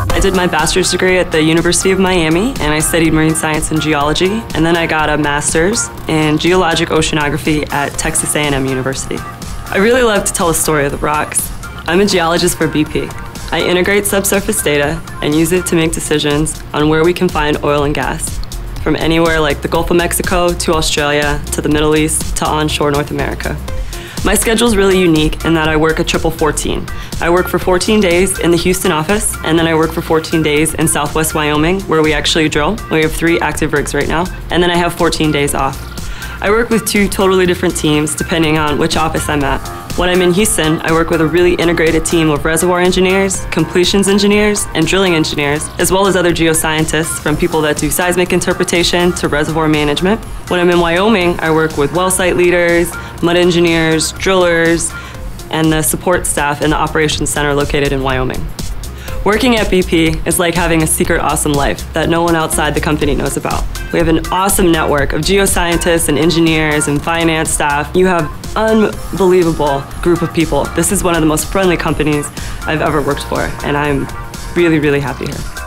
I did my bachelor's degree at the University of Miami and I studied marine science and geology and then I got a master's in geologic oceanography at Texas A&M University. I really love to tell the story of the rocks. I'm a geologist for BP. I integrate subsurface data and use it to make decisions on where we can find oil and gas, from anywhere like the Gulf of Mexico to Australia to the Middle East to onshore North America. My schedule is really unique in that I work a triple 14. I work for 14 days in the Houston office, and then I work for 14 days in southwest Wyoming, where we actually drill. We have three active rigs right now, and then I have 14 days off. I work with two totally different teams depending on which office I'm at. When I'm in Houston, I work with a really integrated team of reservoir engineers, completions engineers, and drilling engineers, as well as other geoscientists from people that do seismic interpretation to reservoir management. When I'm in Wyoming, I work with well site leaders, mud engineers, drillers, and the support staff in the operations center located in Wyoming. Working at BP is like having a secret awesome life that no one outside the company knows about. We have an awesome network of geoscientists and engineers and finance staff. You have unbelievable group of people. This is one of the most friendly companies I've ever worked for and I'm really, really happy here.